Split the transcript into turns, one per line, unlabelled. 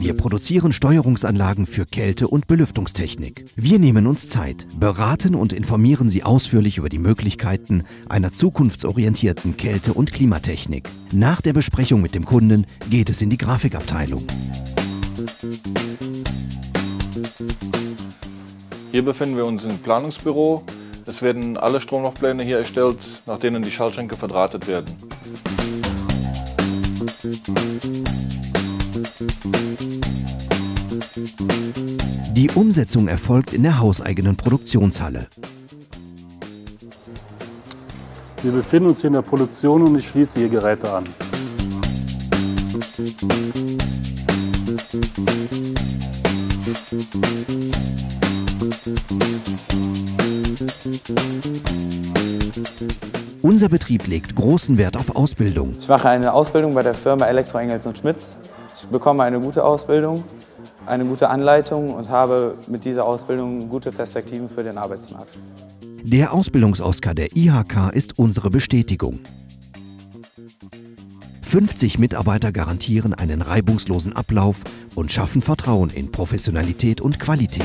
Wir produzieren Steuerungsanlagen für Kälte- und Belüftungstechnik. Wir nehmen uns Zeit, beraten und informieren Sie ausführlich über die Möglichkeiten einer zukunftsorientierten Kälte- und Klimatechnik. Nach der Besprechung mit dem Kunden geht es in die Grafikabteilung.
Hier befinden wir uns im Planungsbüro. Es werden alle Stromlaufpläne hier erstellt, nach denen die Schaltschränke verdrahtet werden.
Die Umsetzung erfolgt in der hauseigenen Produktionshalle.
Wir befinden uns hier in der Produktion und ich schließe hier Geräte an.
Unser Betrieb legt großen Wert auf Ausbildung.
Ich mache eine Ausbildung bei der Firma Elektro Engels und Schmitz. Ich bekomme eine gute Ausbildung, eine gute Anleitung und habe mit dieser Ausbildung gute Perspektiven für den Arbeitsmarkt.
Der Ausbildungsauscar der IHK ist unsere Bestätigung. 50 Mitarbeiter garantieren einen reibungslosen Ablauf und schaffen Vertrauen in Professionalität und Qualität.